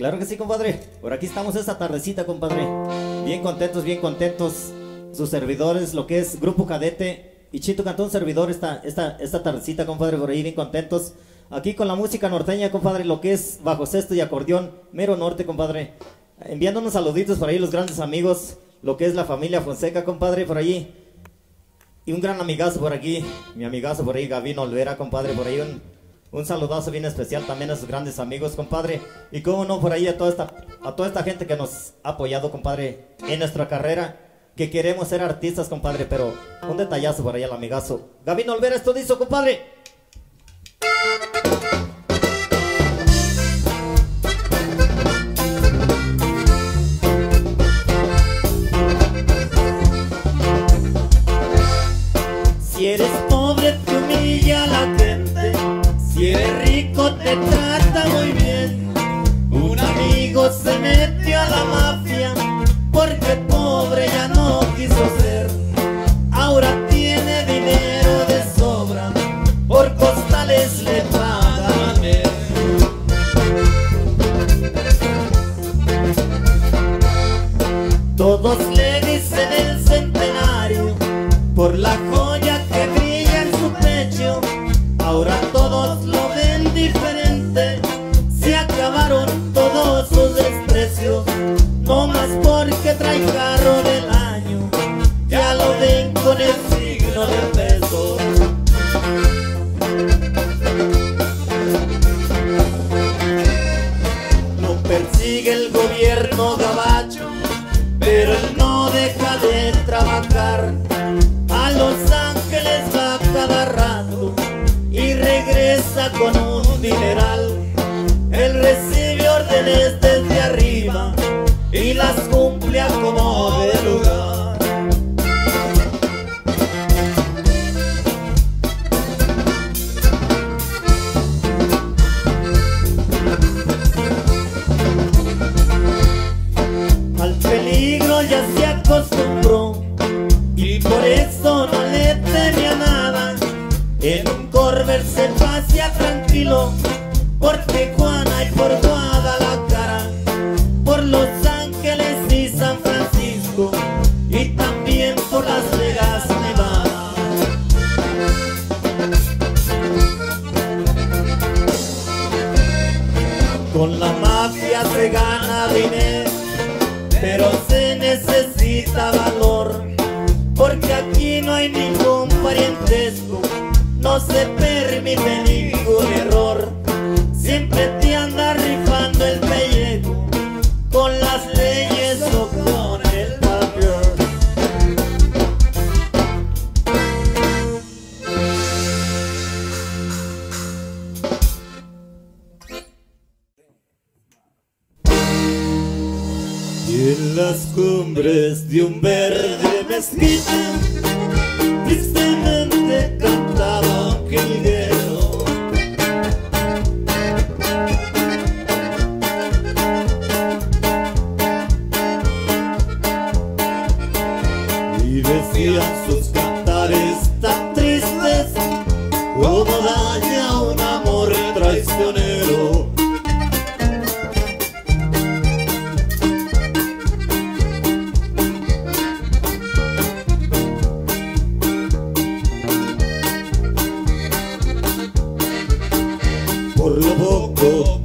Claro que sí, compadre. Por aquí estamos esta tardecita, compadre. Bien contentos, bien contentos. Sus servidores, lo que es Grupo Cadete y Chito Cantón Servidor esta, esta, esta tardecita, compadre, por ahí bien contentos. Aquí con la música norteña, compadre, lo que es bajo cesto y acordeón, mero norte, compadre. Enviando unos saluditos por ahí los grandes amigos, lo que es la familia Fonseca, compadre, por allí. Y un gran amigazo por aquí, mi amigazo por ahí, Gavino Olvera, compadre, por ahí un, un saludazo bien especial también a sus grandes amigos, compadre. Y cómo no, por ahí a toda esta, a toda esta gente que nos ha apoyado, compadre, en nuestra carrera. Que queremos ser artistas, compadre, pero un detallazo por ahí al amigazo. Gavino Olvera, esto dice, compadre. Si eres te trata muy bien. Un amigo se metió a la mafia Por lo poco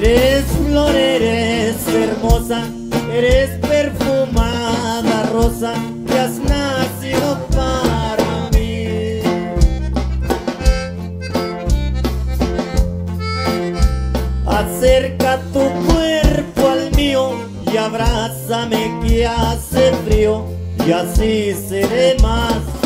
Eres flor, eres hermosa, eres perfumada rosa, que has nacido para mí. Acerca tu cuerpo al mío y abrázame que hace frío y así seré más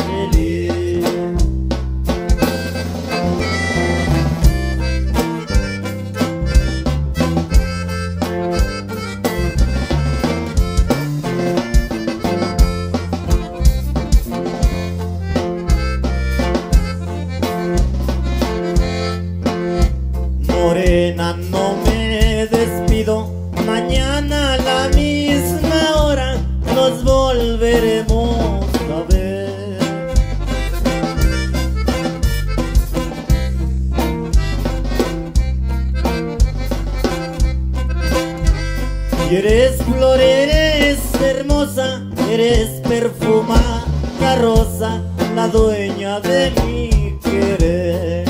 de mi querer.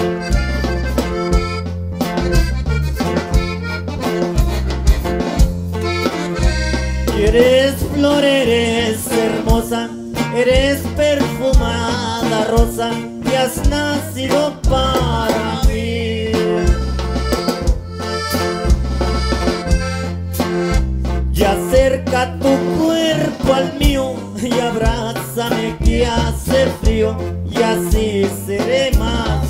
Y eres flor, eres hermosa, eres perfumada rosa, que has nacido para mí. Y acerca tu cuerpo al mío y abrázame que hace frío y así seré más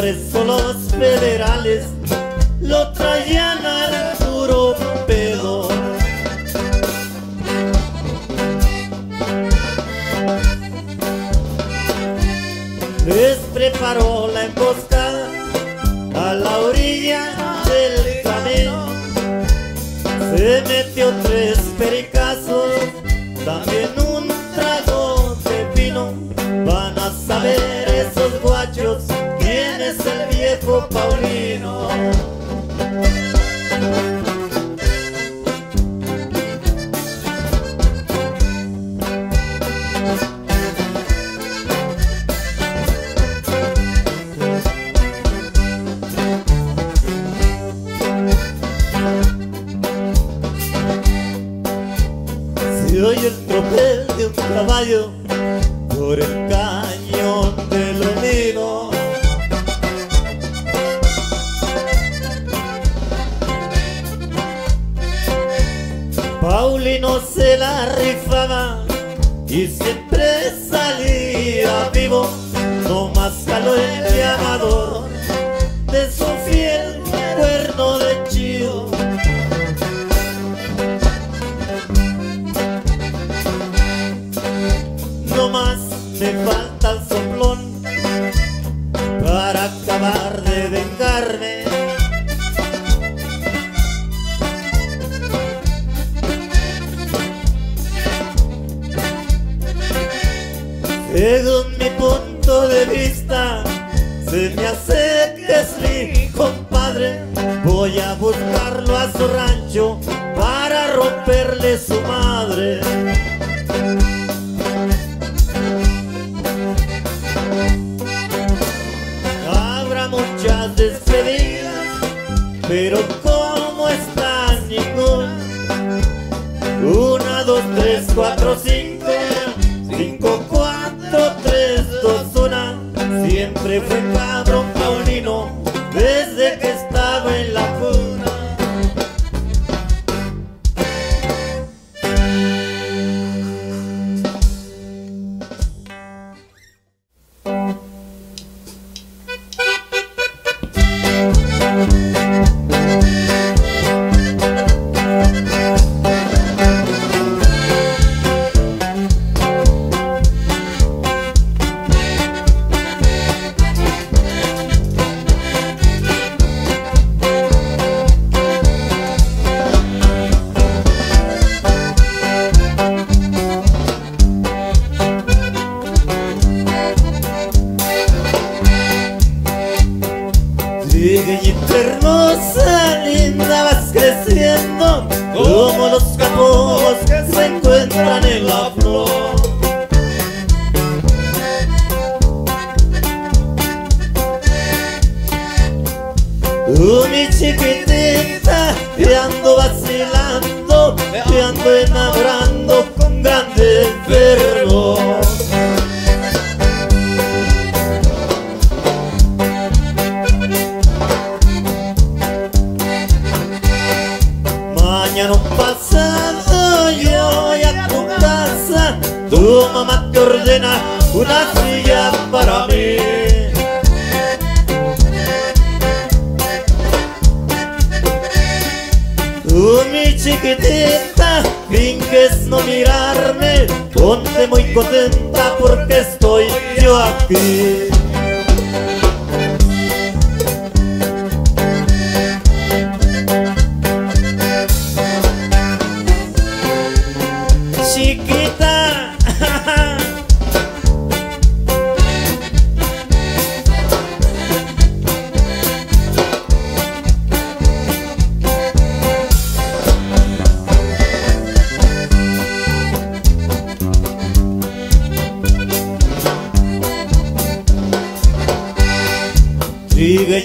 Los federales. Lo traían al puro Paulino.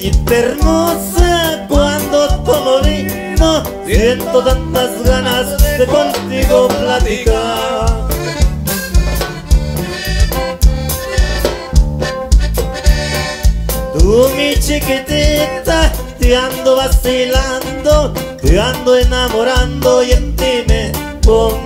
Callita hermosa, cuando tomo vino Siento tantas ganas de contigo platicar. Tú mi chiquitita, te ando vacilando Te ando enamorando y en ti me pongo.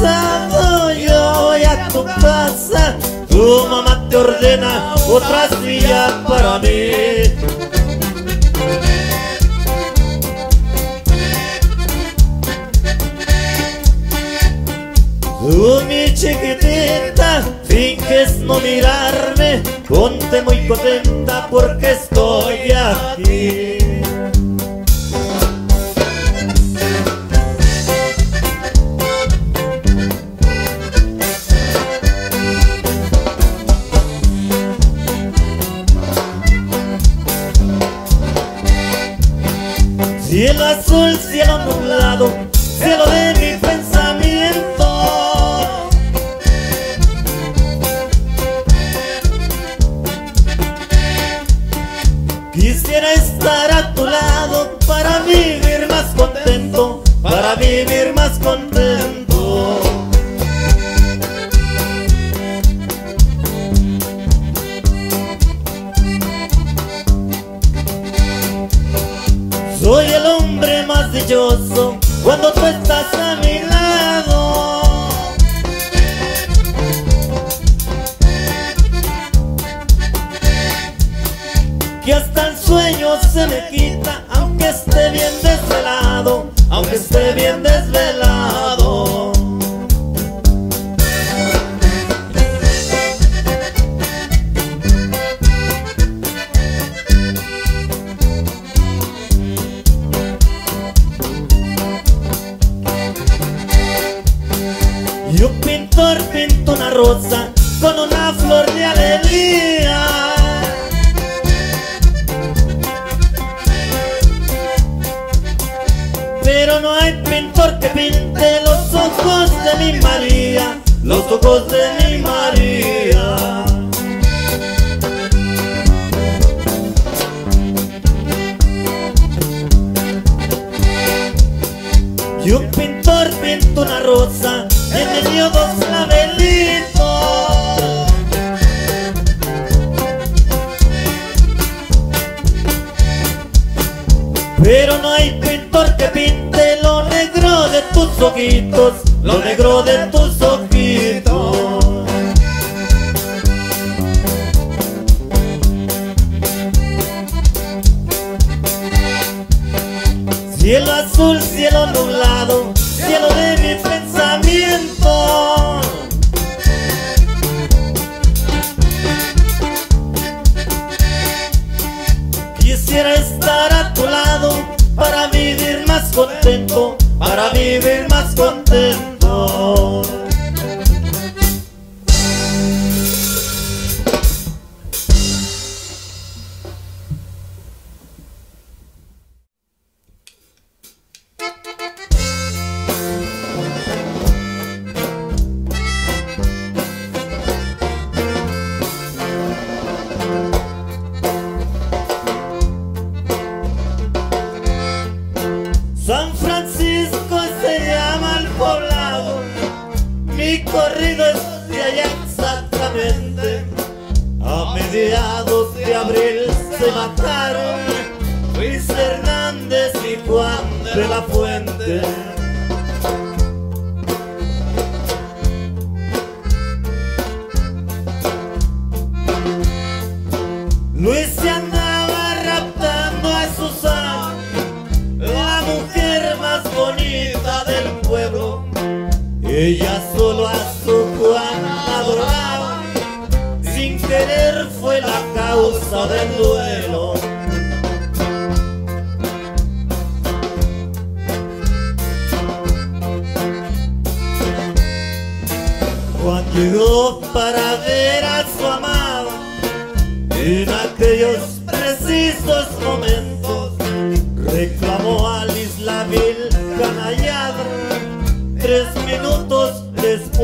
yo voy a tu casa. Tu mamá te ordena otra silla para mí. Tú mi chiquitita finges no mirarme. Ponte muy contenta porque estoy aquí. Una rosa con una flor de alegría. Pero no hay pintor que pinte los ojos de mi María, los ojos de mi María. Y un pintor pintó una rosa en el dio dos clavelitos. Pero no hay pintor que pinte lo negro de tus ojitos, lo negro de tus ojitos. Cielo azul, cielo nublado, cielo de mi Quisiera estar a tu lado para vivir más contento, para vivir más contento.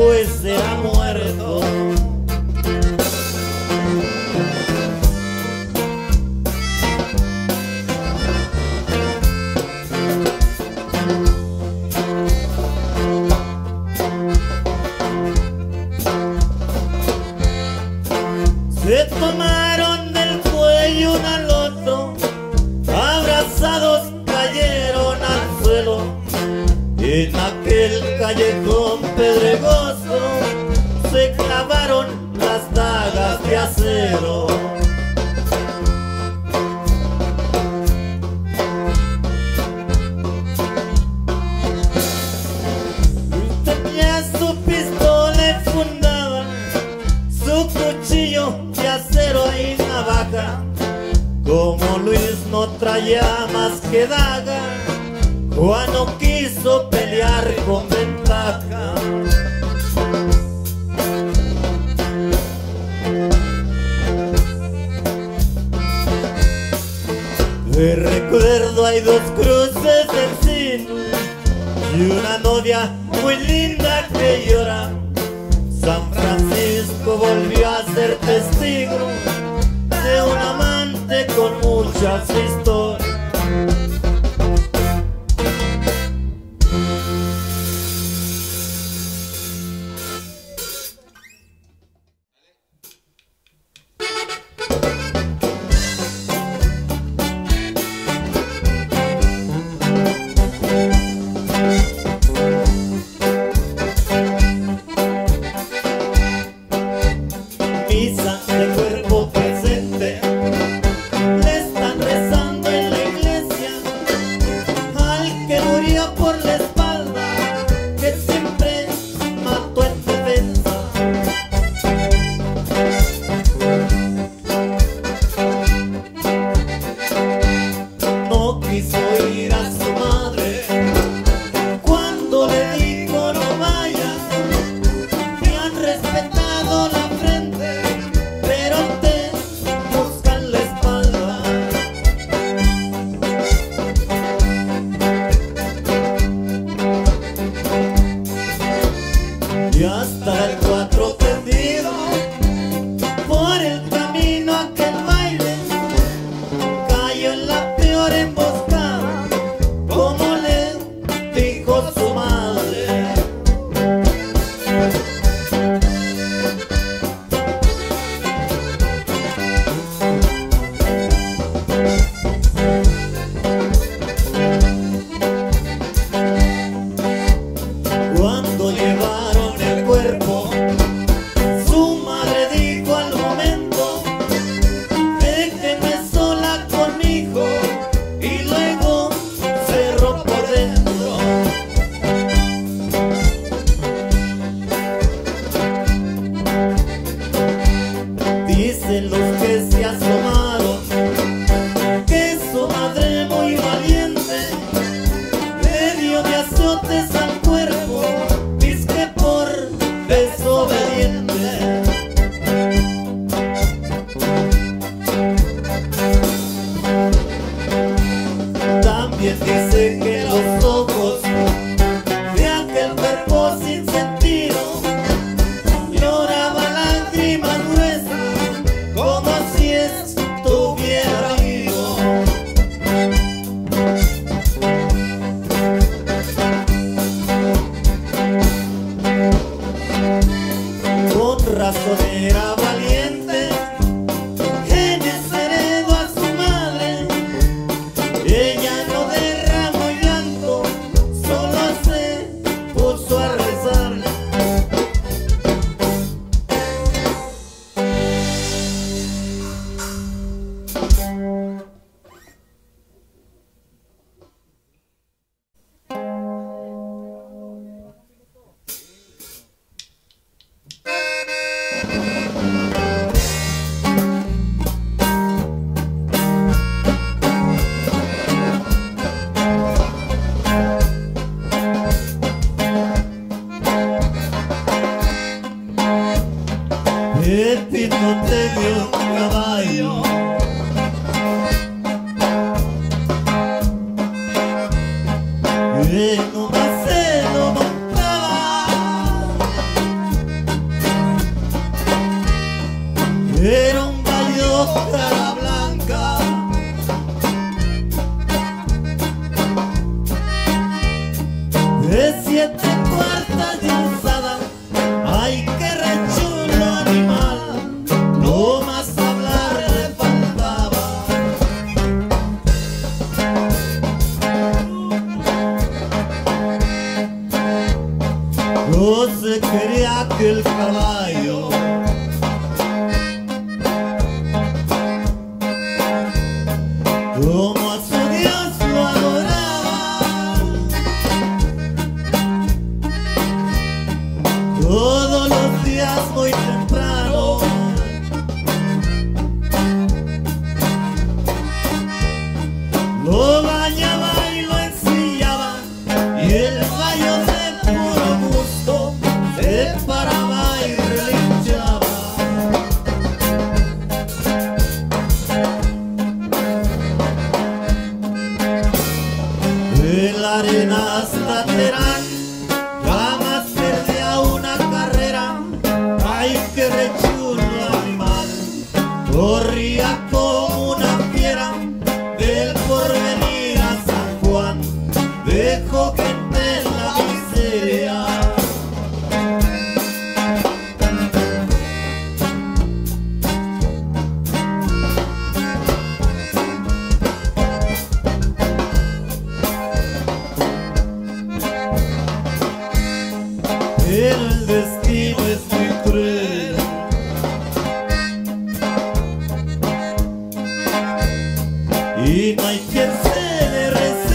Después será muerto se se quería que y no hay quien se le reciba.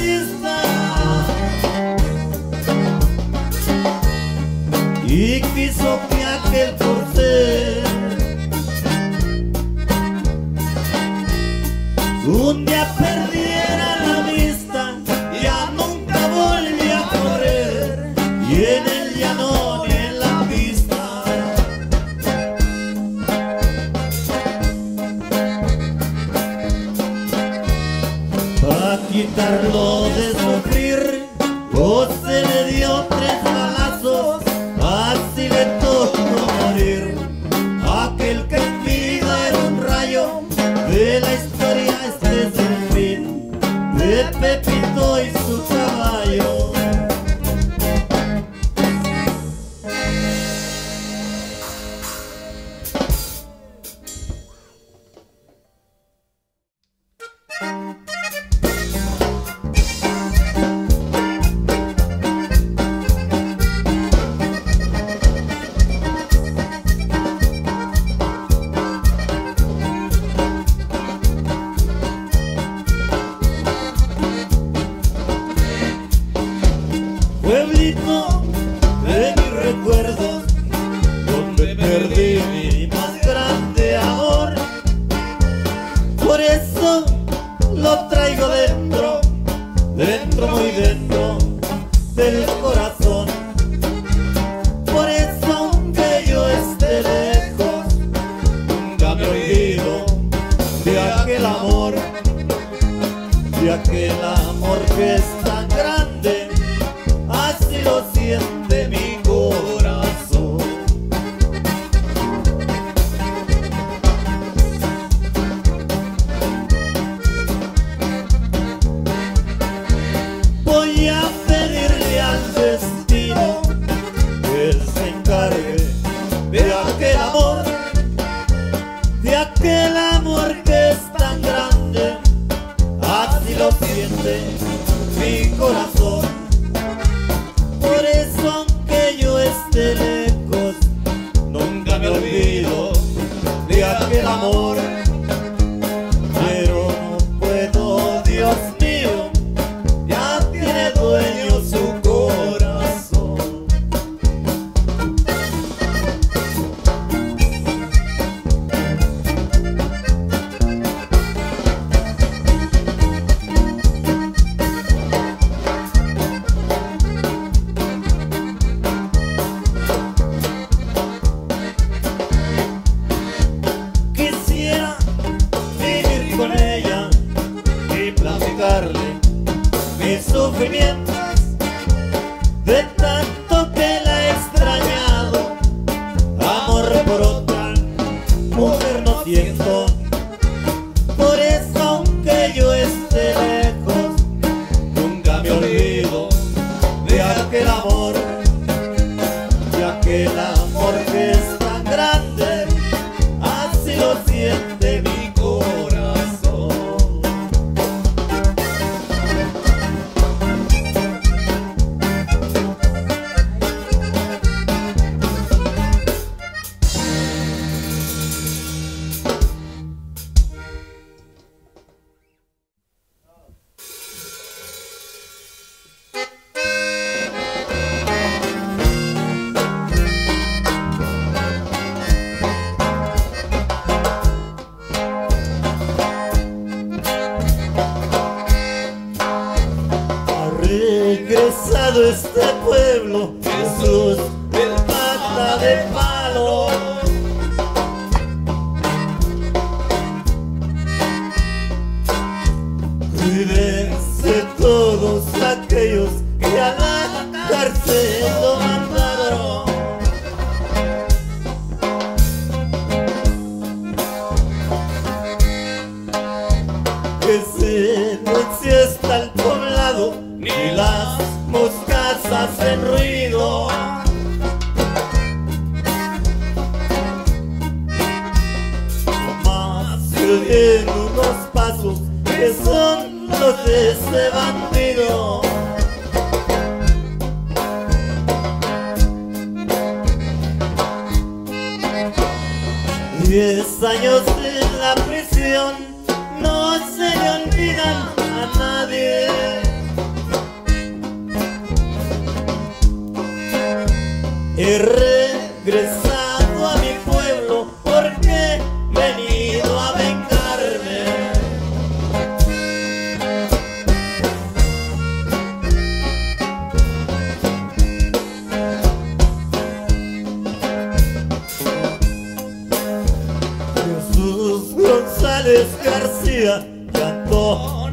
another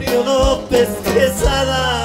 Porfirio López Quesada.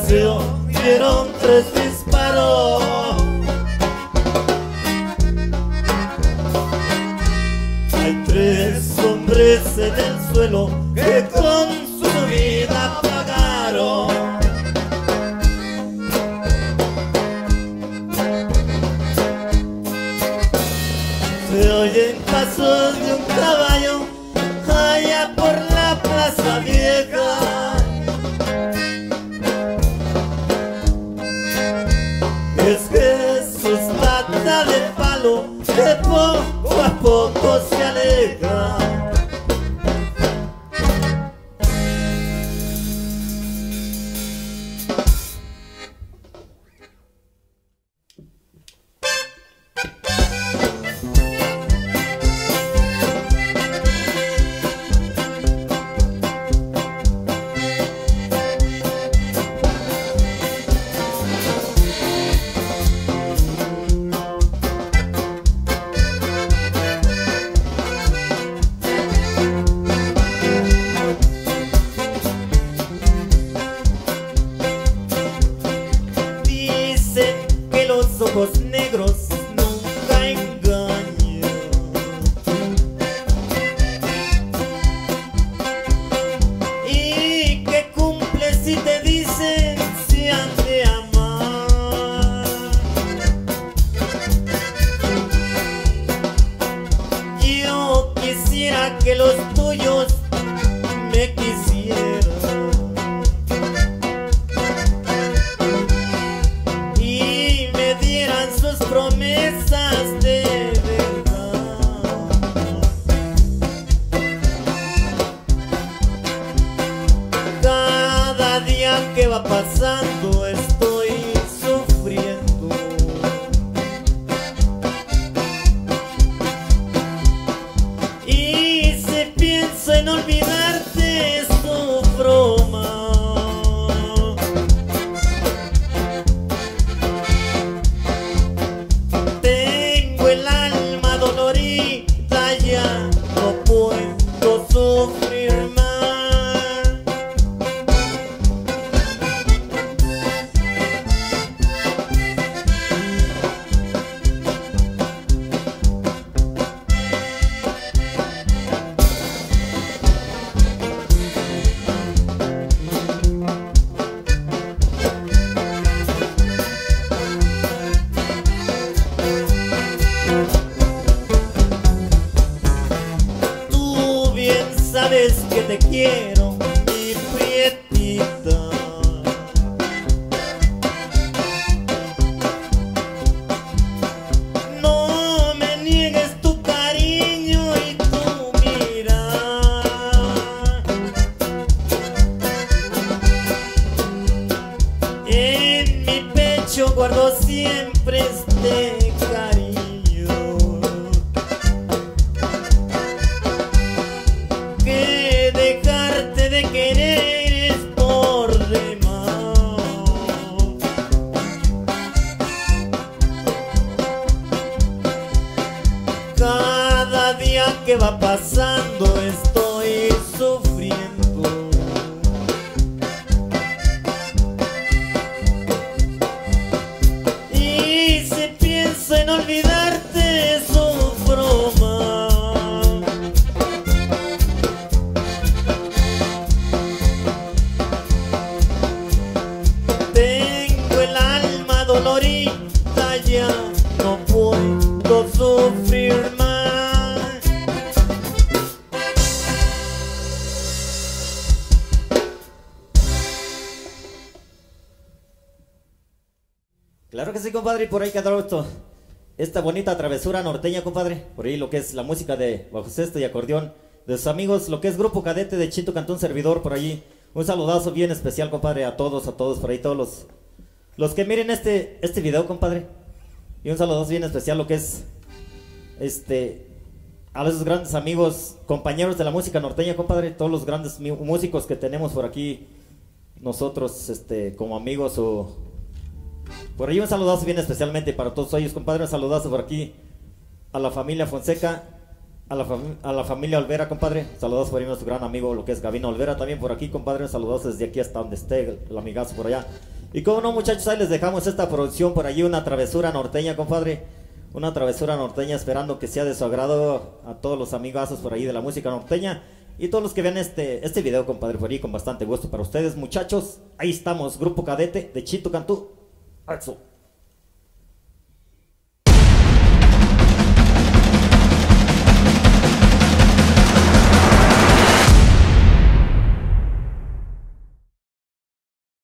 dieron tres disparos. Hay tres hombres en el suelo Claro que sí, compadre, por ahí quedó esto. Esta bonita travesura norteña, compadre. Por ahí lo que es la música de bajo cesto y acordeón. De sus amigos, lo que es Grupo Cadete de Chito Cantón Servidor, por allí. Un saludazo bien especial, compadre, a todos, a todos, por ahí, todos los, los que miren este, este video, compadre. Y un saludazo bien especial, lo que es, este, a esos grandes amigos, compañeros de la música norteña, compadre. Todos los grandes músicos que tenemos por aquí, nosotros, este, como amigos o por ahí un saludazo bien especialmente para todos ellos, compadre. Un saludazo por aquí a la familia Fonseca, a la, familia Olvera, compadre. Saludazo por ahí a nuestro gran amigo, lo que es Gavino Olvera, también por aquí, compadre. Un saludazo desde aquí hasta donde esté el amigazo por allá. Y como no, muchachos, ahí les dejamos esta producción por allí, una travesura norteña, compadre. Una travesura norteña, esperando que sea de su agrado a todos los amigazos por ahí de la música norteña. Y todos los que vean este, este video, compadre, por ahí con bastante gusto para ustedes, muchachos. Ahí estamos, Grupo Cadete de Chito Cantú. 二组。